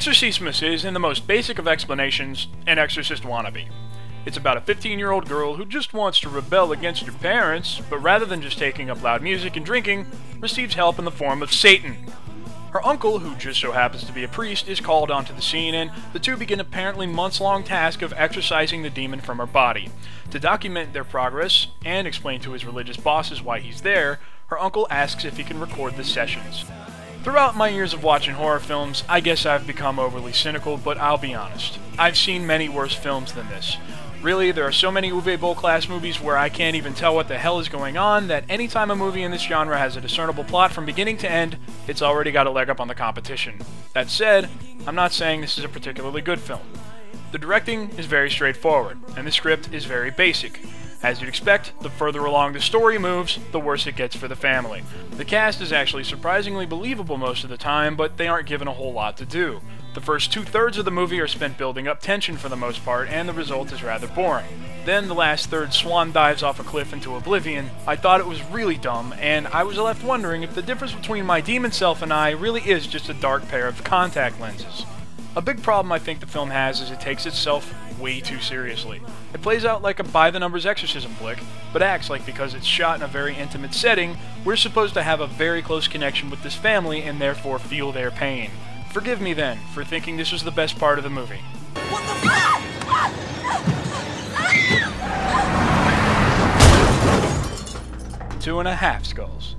Exorcismus is, in the most basic of explanations, an exorcist wannabe. It's about a 15 year old girl who just wants to rebel against her parents, but rather than just taking up loud music and drinking, receives help in the form of Satan. Her uncle, who just so happens to be a priest, is called onto the scene, and the two begin apparently months long task of exorcising the demon from her body. To document their progress and explain to his religious bosses why he's there, her uncle asks if he can record the sessions. Throughout my years of watching horror films, I guess I've become overly cynical, but I'll be honest. I've seen many worse films than this. Really, there are so many Uwe Boll class movies where I can't even tell what the hell is going on that anytime a movie in this genre has a discernible plot from beginning to end, it's already got a leg up on the competition. That said, I'm not saying this is a particularly good film. The directing is very straightforward, and the script is very basic. As you'd expect, the further along the story moves, the worse it gets for the family. The cast is actually surprisingly believable most of the time, but they aren't given a whole lot to do. The first two thirds of the movie are spent building up tension for the most part, and the result is rather boring. Then the last third swan dives off a cliff into oblivion. I thought it was really dumb, and I was left wondering if the difference between my demon self and I really is just a dark pair of contact lenses. A big problem I think the film has is it takes itself way too seriously. It plays out like a by the numbers exorcism flick, but acts like because it's shot in a very intimate setting, we're supposed to have a very close connection with this family and therefore feel their pain. Forgive me then for thinking this was the best part of the movie. Two and a half skulls.